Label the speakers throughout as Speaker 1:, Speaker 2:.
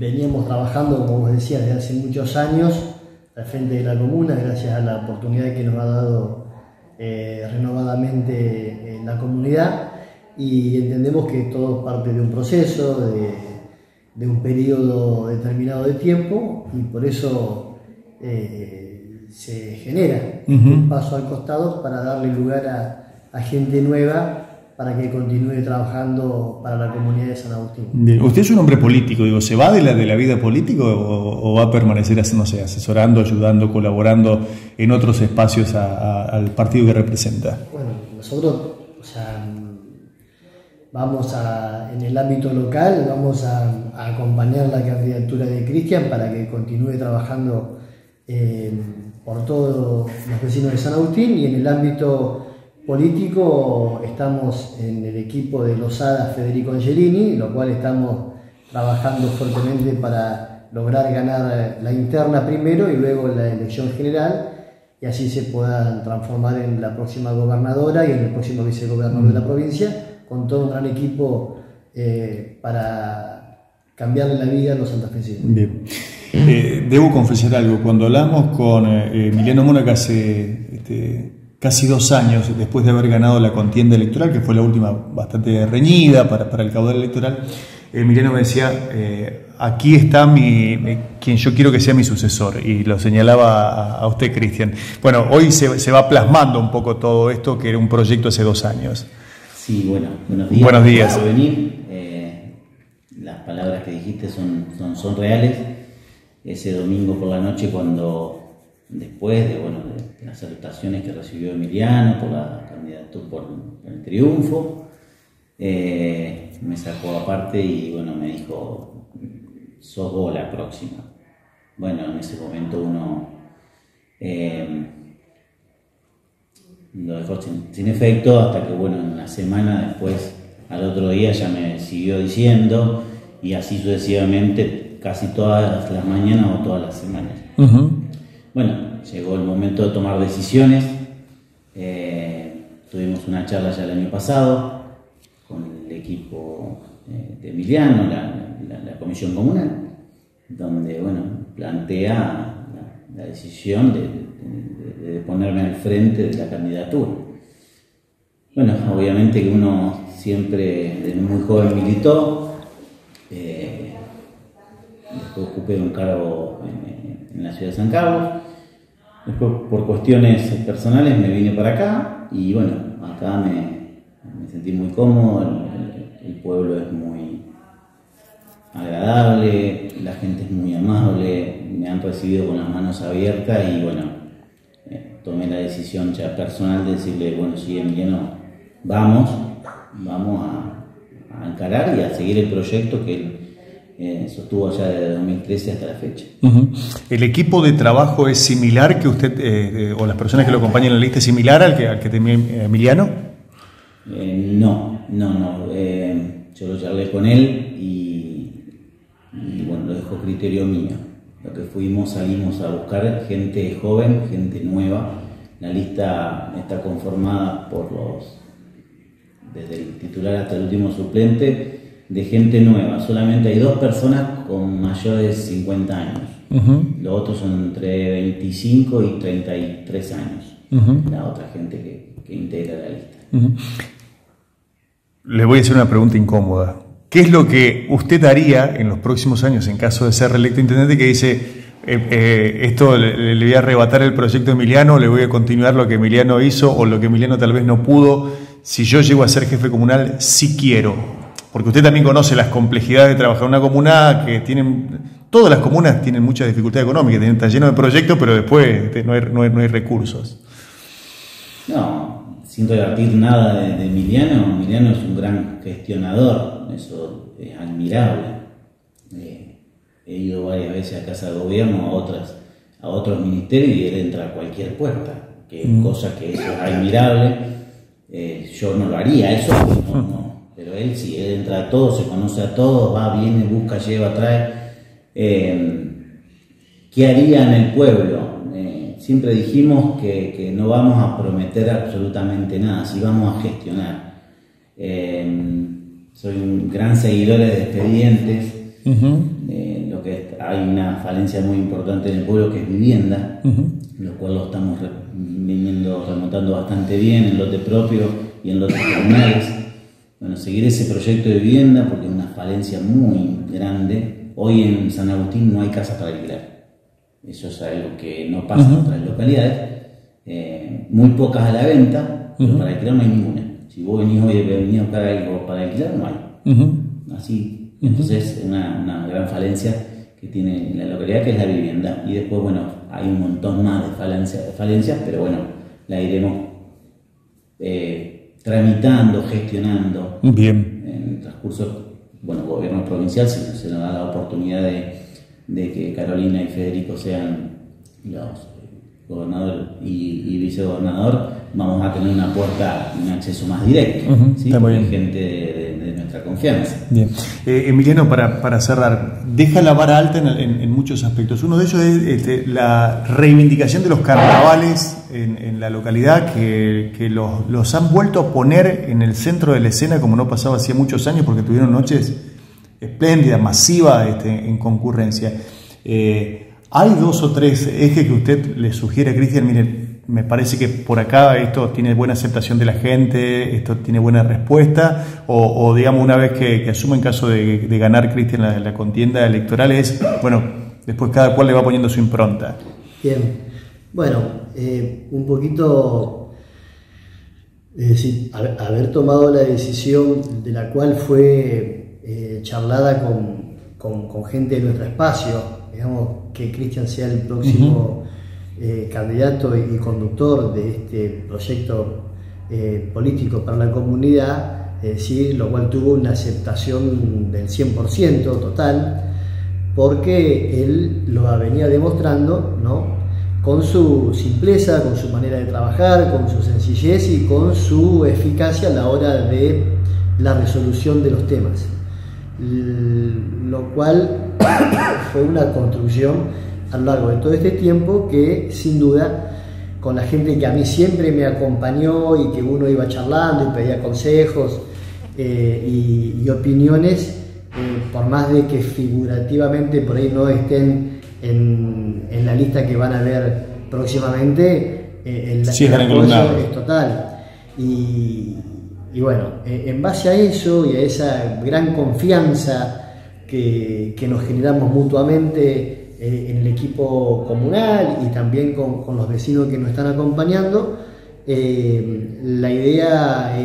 Speaker 1: veníamos trabajando, como vos decías, desde hace muchos años al frente de la comuna, gracias a la oportunidad que nos ha dado eh, renovadamente la comunidad. Y entendemos que todo parte de un proceso, de, un periodo determinado de tiempo y por eso eh, se genera un paso al costado para darle lugar a, a gente nueva para que continúe trabajando para la comunidad de San Agustín.
Speaker 2: Usted es un hombre político, digo, ¿se va de la, de la vida política o, va a permanecer no sé, asesorando, ayudando, colaborando en otros espacios al partido que representa?
Speaker 1: Bueno, nosotros, o sea, vamos a, en el ámbito local, vamos a, acompañar la candidatura de Cristian para que continúe trabajando eh, por todos los vecinos de San Agustín y en el ámbito político estamos en el equipo de Losada Federico Angelini, lo cual estamos trabajando fuertemente para lograr ganar la interna primero y luego la elección general y así se puedan transformar en la próxima gobernadora y en el próximo vicegobernador de la provincia con todo un gran equipo eh, para cambiarle la vida a los santafesinos.
Speaker 2: Bien. Eh, debo confesar algo, cuando hablamos con eh, Emiliano Mónaca hace este, casi dos años después de haber ganado la contienda electoral, que fue la última bastante reñida para, el caudal electoral, Emiliano me decía, aquí está mi, quien yo quiero que sea mi sucesor, y lo señalaba a, usted, Cristian. Bueno, hoy se, se, va plasmando un poco todo esto, que era un proyecto hace dos años.
Speaker 3: Sí, bueno, buenos días.
Speaker 2: Buenos días.
Speaker 3: Por venir. Eh, las palabras que dijiste son, son, reales. Ese domingo por la noche cuando, después de, bueno, de las salutaciones que recibió Emiliano por la candidatura, por el triunfo, eh, me sacó aparte y bueno, me dijo, sos vos la próxima. Bueno, en ese momento uno... Eh, lo dejó sin, efecto hasta que, bueno, una semana después, al otro día ya me siguió diciendo y así sucesivamente casi todas las mañanas o todas las semanas. Bueno, llegó el momento de tomar decisiones. Eh, tuvimos una charla ya el año pasado con el equipo eh, de Emiliano, la, comisión comunal, donde, bueno, plantea la decisión de, de, ponerme al frente de la candidatura. Bueno, obviamente que uno siempre desde muy joven militó, eh, ocupé un cargo en, la ciudad de San Carlos, después por cuestiones personales me vine para acá y bueno, acá me, sentí muy cómodo, el, pueblo es muy agradable, la gente es muy amable, me han recibido con las manos abiertas y bueno, tomé la decisión ya personal de decirle, bueno, sí, Emiliano, vamos, vamos a, encarar y a seguir el proyecto que eh, sostuvo ya desde 2013 hasta la fecha.
Speaker 2: ¿El equipo de trabajo es similar que usted, eh, o las personas que lo acompañan en la lista, es similar al que, al que tenía Emiliano?
Speaker 3: Eh, no, no, no. yo lo charlé con él y, y bueno, lo dejo criterio mío. Lo que fuimos, salimos a buscar gente joven, gente nueva. La lista está conformada por los, desde el titular hasta el último suplente, de gente nueva. Solamente hay dos personas con mayores de 50 años. Los otros son entre 25 y 33 años. La otra gente que, que integra la lista.
Speaker 2: Le voy a hacer una pregunta incómoda. ¿Qué es lo que usted haría en los próximos años en caso de ser reelecto intendente que dice, eh, eh, esto le, voy a arrebatar el proyecto Emiliano, le voy a continuar lo que Emiliano hizo o lo que Emiliano tal vez no pudo? Si yo llego a ser jefe comunal, sí quiero. Porque usted también conoce las complejidades de trabajar en una comuna que tienen, todas las comunas tienen mucha dificultad económica, están llenos de proyectos, pero después este, no hay, no hay, recursos.
Speaker 3: No, sin revertir nada de Emiliano, Emiliano es un gran gestionador eso es admirable. Eh, he ido varias veces a casa de gobierno, a otras, a otros ministerios y él entra a cualquier puerta, que mm. cosa que eso es admirable. Eh, yo no lo haría, eso no, él sí, él entra a todos, se conoce a todos, va, viene, busca, lleva, trae. Eh, ¿Qué haría en el pueblo? siempre dijimos que, no vamos a prometer absolutamente nada, si vamos a gestionar soy un gran seguidor de expedientes. hay una falencia muy importante en el pueblo que es vivienda, lo cual lo estamos viniendo remontando bastante bien en lote propio y en lotes comunales. Bueno, seguir ese proyecto de vivienda porque es una falencia muy grande. Hoy en San Agustín no hay casas para alquilar. Eso es algo que no pasa en otras localidades. Eh, muy pocas a la venta, pero para alquilar no hay ninguna. Si vos venís hoy venís a buscar algo para alquilar, no hay. Así, entonces es una, una gran falencia que tiene la localidad, que es la vivienda. Y después, bueno, hay un montón más de falencias, falencias pero bueno, la iremos eh, tramitando, gestionando.
Speaker 2: Bien.
Speaker 3: En el transcurso, bueno, gobierno provincial se, se nos da la oportunidad de, de, que Carolina y Federico sean los gobernador y, y vicegobernador, vamos a tener una puerta, un acceso más directo, ¿sí? gente de, nuestra confianza.
Speaker 2: Bien. Eh, Emiliano, para, para, cerrar, deja la vara alta en, muchos aspectos. Uno de ellos es este, la reivindicación de los carnavales en, la localidad, que, que los, los, han vuelto a poner en el centro de la escena como no pasaba hacía muchos años, porque tuvieron noches espléndidas, masivas este, en concurrencia. Eh, ¿Hay dos o tres ejes que usted le sugiere Cristian? Mire, me parece que por acá esto tiene buena aceptación de la gente, esto tiene buena respuesta, o, digamos una vez que, que asume en caso de, ganar Cristian la, la, contienda electoral es, bueno, después cada cual le va poniendo su impronta.
Speaker 1: Bien, bueno, eh, un poquito, es decir, haber tomado la decisión de la cual fue eh, charlada con, con, con gente de nuestro espacio, digamos, que Cristian sea el próximo eh, candidato y, conductor de este proyecto eh, político para la comunidad, decir, lo cual tuvo una aceptación del 100% total, porque él lo venía demostrando, ¿no? con su simpleza, con su manera de trabajar, con su sencillez y con su eficacia a la hora de la resolución de los temas lo cual fue una construcción a lo largo de todo este tiempo que sin duda con la gente que a mí siempre me acompañó y que uno iba charlando y pedía consejos eh, y, opiniones, eh, por más de que figurativamente por ahí no estén en, la lista que van a ver próximamente, eh, el,
Speaker 2: sí,
Speaker 1: apoyo es total. Y, y bueno, eh, en base a eso y a esa gran confianza que, nos generamos mutuamente eh, en el equipo comunal y también con, los vecinos que nos están acompañando, eh, la idea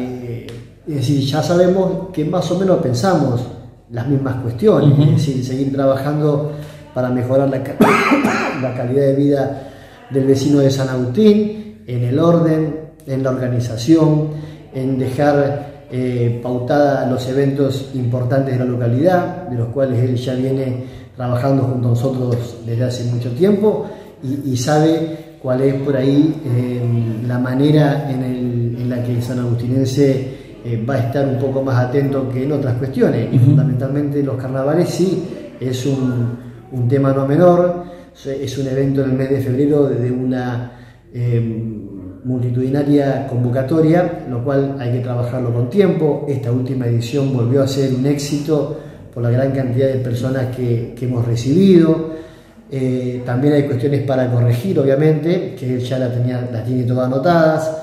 Speaker 1: es decir, ya sabemos que más o menos pensamos las mismas cuestiones, es decir, seguir trabajando para mejorar la, la calidad de vida del vecino de San Agustín, en el orden, en la organización, en dejar eh, pautada los eventos importantes de la localidad, de los cuales él ya viene trabajando junto a nosotros desde hace mucho tiempo y, sabe cuál es por ahí eh, la manera en, la que san agustinense eh, va a estar un poco más atento que en otras cuestiones. Y fundamentalmente los carnavales sí es un, un, tema no menor, es un evento en el mes de febrero de una multitudinaria convocatoria, lo cual hay que trabajarlo con tiempo. Esta última edición volvió a ser un éxito por la gran cantidad de personas que, hemos recibido. Eh, también hay cuestiones para corregir, obviamente, que él ya la tenía, las tiene todas anotadas.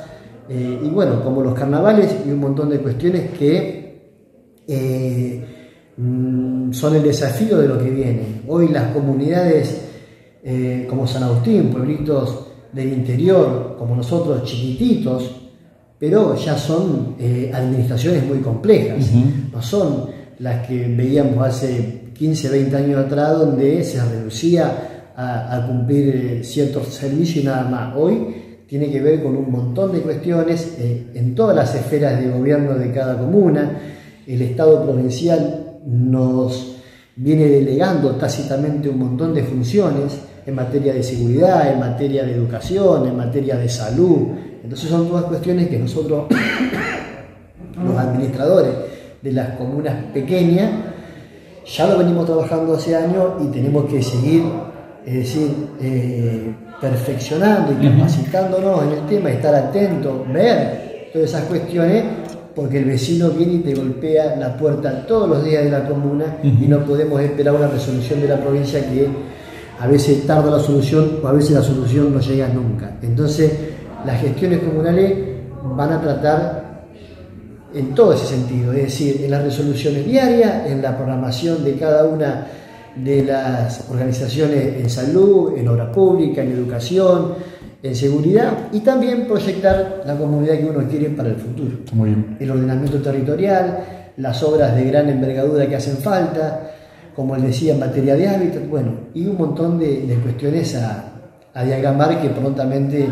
Speaker 1: Eh, y bueno, como los carnavales y un montón de cuestiones que eh, mm, son el desafío de lo que viene. Hoy las comunidades como San Agustín, pueblitos del interior, como nosotros, chiquititos, pero ya son administraciones muy complejas, no son las que veíamos hace 15, 20 años atrás, donde se reducía a, cumplir eh, ciertos servicios y nada más. Hoy tiene que ver con un montón de cuestiones eh, en todas las esferas de gobierno de cada comuna. El Estado provincial nos viene delegando tácitamente un montón de funciones en materia de seguridad, en materia de educación, en materia de salud. Entonces son todas cuestiones que nosotros, los administradores de las comunas pequeñas, ya lo venimos trabajando hace años y tenemos que seguir, es decir, eh, perfeccionando y capacitándonos en el tema, estar atentos, ver todas esas cuestiones porque el vecino viene y te golpea la puerta todos los días de la comuna y no podemos esperar una resolución de la provincia que a veces tarda la solución o a veces la solución no llega nunca. Entonces, las gestiones comunales van a tratar en todo ese sentido, es decir, en las resoluciones diarias, en la programación de cada una de las organizaciones en salud, en obra pública, en educación, en seguridad y también proyectar la comunidad que uno quiere para el futuro. El ordenamiento territorial, las obras de gran envergadura que hacen falta, como les decía, en materia de hábitat, bueno, y un montón de, cuestiones a, diagramar que prontamente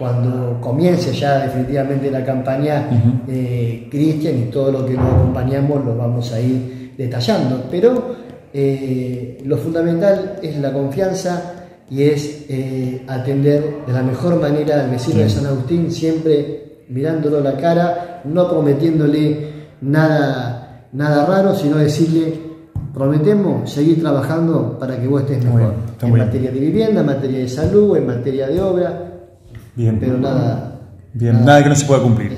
Speaker 1: cuando comience ya definitivamente la campaña, eh, Cristian y todo lo que nos acompañamos lo vamos a ir detallando. Pero eh, lo fundamental es la confianza y es eh, atender de la mejor manera al vecino de San Agustín, siempre mirándolo la cara, no prometiéndole nada, nada raro, sino decirle, prometemos seguir trabajando para que vos estés mejor. en materia de vivienda, en materia de salud, en materia de obra,
Speaker 2: bien,
Speaker 1: pero nada...
Speaker 2: Bien, nada, que no se pueda cumplir.